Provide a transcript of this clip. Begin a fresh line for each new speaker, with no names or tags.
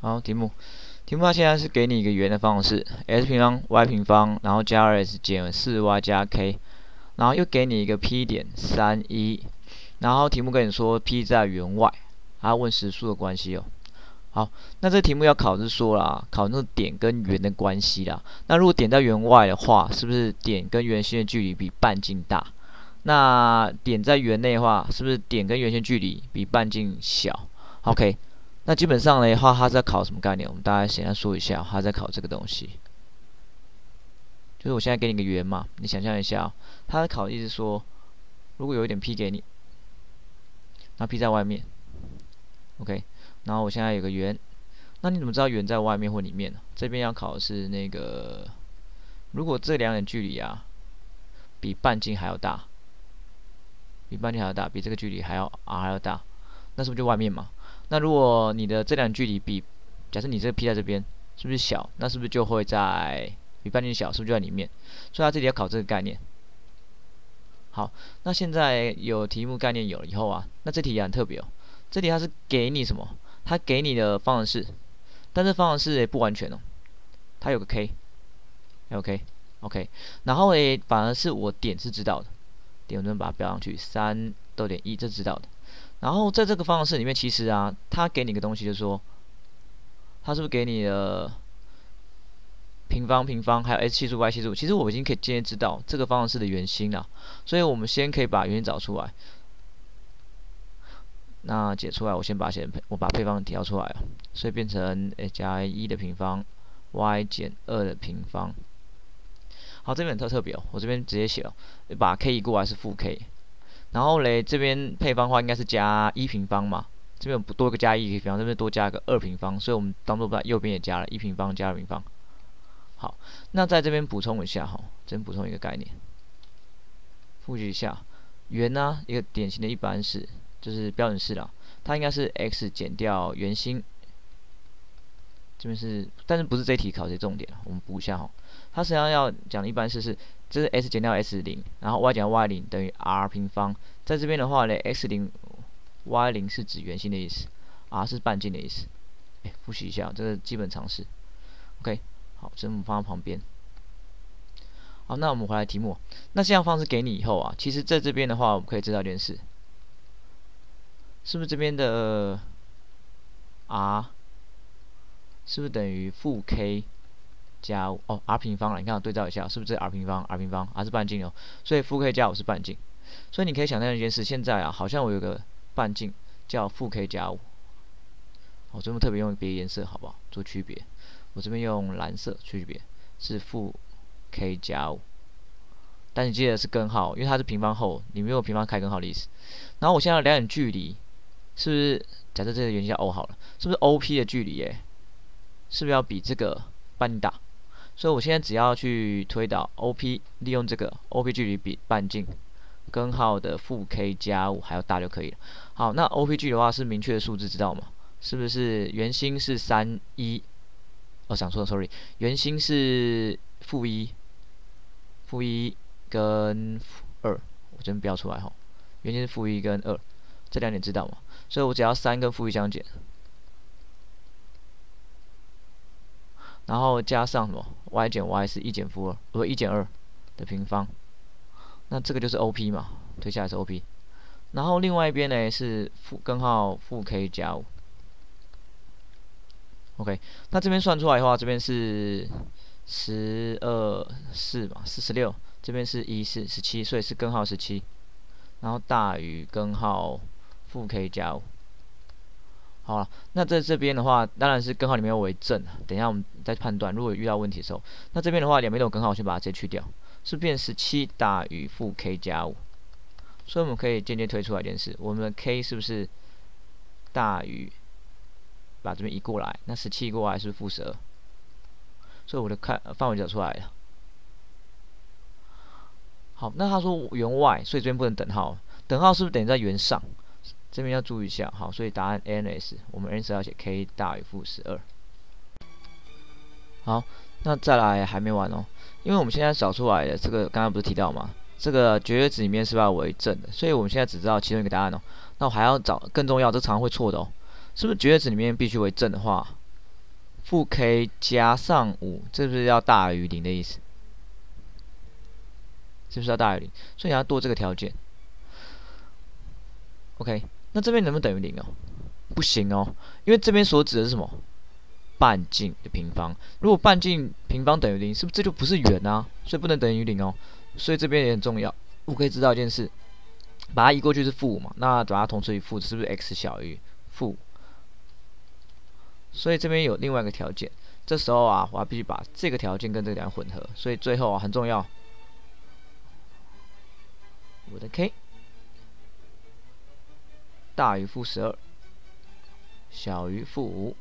好，题目，题目它现在是给你一个圆的方程式，x 平方 y 平方，然后加二 s 减四 y 加 k，然后又给你一个 P 点三一，然后题目跟你说 P 在圆外，还要问实数的关系哦。好，那这题目要考是说啦，考那个点跟圆的关系啦。那如果点在圆外的话，是不是点跟圆心的距离比半径大？那点在圆内的话，是不是点跟圆心距离比半径小？OK。那基本上的话，它在考什么概念？我们大家简单说一下，它在考这个东西。就是我现在给你个圆嘛，你想象一下，他在考的意思说，如果有一点 P 给你，那 P 在外面，OK，然后我现在有个圆，那你怎么知道圆在外面或里面呢？这边要考的是那个，如果这两点距离啊，比半径还要大，比半径还要大，比这个距离还要 r 还要大，那是不是就外面嘛？那如果你的这两距离比，假设你这个 P 在这边，是不是小？那是不是就会在比半径小？是不是就在里面？所以它这里要考这个概念。好，那现在有题目概念有了以后啊，那这题也很特别哦。这里它是给你什么？它给你的方程式，但是方程式也不完全哦。它有个 k，OK，OK。然后诶，反而是我点是知道的，点我这边把它标上去，三逗点一，这知道的。然后在这个方程式里面，其实啊，它给你个东西，就是说，它是不是给你的平方、平方，还有 x 系数、y 系数？其实我已经可以今天知道这个方程式的原心了，所以我们先可以把原因找出来。那解出来，我先把写我把配方调出来啊，所以变成 x 加一的平方，y 减二的平方。好，这边很特特别哦，我这边直接写了，把 k 移过来是负 k。然后嘞，这边配方的话应该是加一平方嘛，这边不多一个加一平方，这边多加个二平方，所以我们当做把右边也加了一平方加二平方。好，那在这边补充一下哈，这边补充一个概念，复习一下，圆呢一个典型的一般式，就是标准式啦，它应该是 x 减掉圆心。这边是，但是不是这题考的重点我们补一下哈。它实际上要讲的一般式是，这是 s 减掉 s 零，然后 y 减 y 零等于 r 平方。在这边的话呢，x 零 y 零是指圆心的意思，r 是半径的意思。哎，复习一下，这个基本常识。OK，好，这我们放在旁边。好，那我们回来题目。那这样方式给你以后啊，其实在这边的话，我们可以知道一件事，是不是这边的 r？是不是等于负 k 加五哦 r 平方了？你看我对照一下，是不是这 r 平方 r 平方 r 是半径哦，所以负 k 加五是半径。所以你可以想象一件事，现在啊，好像我有个半径叫负 k 加五。我这边特别用别颜色好不好？做区别。我这边用蓝色区别，是负 k 加五。但你记得是根号，因为它是平方后，你没有平方开根号的意思。然后我现在两点距离，是不是假设这个圆叫 O 好了？是不是 OP 的距离？耶？是不是要比这个半径大？所以我现在只要去推导 OP，利用这个 OP 距离比半径根号的负 k 加五还要大就可以了。好，那 OP 距离的话是明确的数字，知道吗？是不是圆心是三一？哦，想错了，sorry，圆心是负一，负一跟负二，我这边标出来哈。圆心是负一跟二，这两点知道吗？所以我只要三跟负一相减。然后加上什么？y 减 y 是一减负二，不一减二的平方，那这个就是 OP 嘛，推下来是 OP。然后另外一边呢是负根号负 k 加五，OK。那这边算出来的话，这边是十二四嘛，四十六，这边是一四十七，所以是根号十七，然后大于根号负 k 加五。好了，那在这边的话，当然是根号里面要为正。等一下我们再判断，如果遇到问题的时候，那这边的话两边都有根号，我先把它直接去掉，是变十七大于负 k 加五。所以我们可以间接推出来一件事，我们的 k 是不是大于把这边移过来？那十七移过来是负十二。所以我的看范围找出来了。好，那他说圆外，所以这边不能等号，等号是不是等于在圆上？这边要注意一下，好，所以答案 n s，我们 n s 要写 k 大于负十二。好，那再来还没完哦，因为我们现在找出来的这个刚刚不是提到吗？这个绝对值里面是要为正的，所以我们现在只知道其中一个答案哦。那我还要找更重要，这常会错的哦，是不是绝对值里面必须为正的话，负 k 加上五，这是不是要大于零的意思？是不是要大于零？所以你要多这个条件。OK，那这边能不能等于零哦？不行哦，因为这边所指的是什么？半径的平方。如果半径平方等于零，是不是这就不是圆啊？所以不能等于零哦。所以这边也很重要，我可以知道一件事，把它移过去是负五嘛？那把它同除以负，是不是 x 小于负？所以这边有另外一个条件，这时候啊，我必须把这个条件跟这个条件混合。所以最后啊，很重要，我的 k 大于负十二，小于负五。